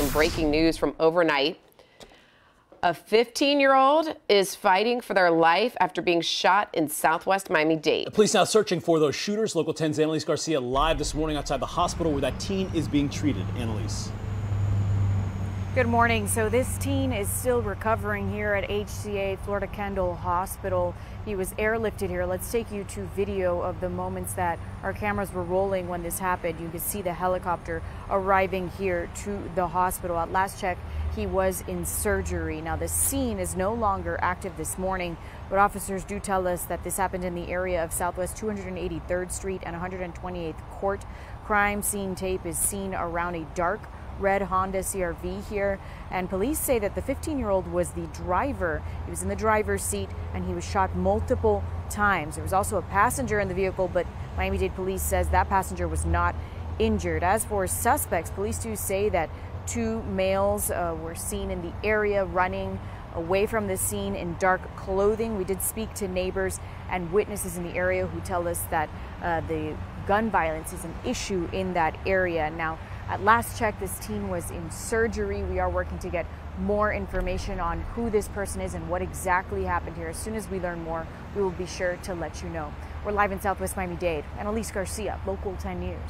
some breaking news from overnight. A 15 year old is fighting for their life after being shot in southwest Miami Dade. Police now searching for those shooters. Local 10's Annalise Garcia live this morning outside the hospital where that teen is being treated. Annalise. Good morning. So this teen is still recovering here at HCA Florida Kendall Hospital. He was airlifted here. Let's take you to video of the moments that our cameras were rolling when this happened. You can see the helicopter arriving here to the hospital. At last check, he was in surgery. Now the scene is no longer active this morning, but officers do tell us that this happened in the area of Southwest 283rd Street and 128th Court. Crime scene tape is seen around a dark red Honda CRV here. And police say that the 15 year old was the driver. He was in the driver's seat and he was shot multiple times. There was also a passenger in the vehicle, but Miami Dade police says that passenger was not injured. As for suspects, police do say that two males uh, were seen in the area running away from the scene in dark clothing. We did speak to neighbors and witnesses in the area who tell us that uh, the gun violence is an issue in that area. Now, at last check, this teen was in surgery. We are working to get more information on who this person is and what exactly happened here. As soon as we learn more, we will be sure to let you know. We're live in Southwest Miami Dade. Annalise Garcia, Local 10 News.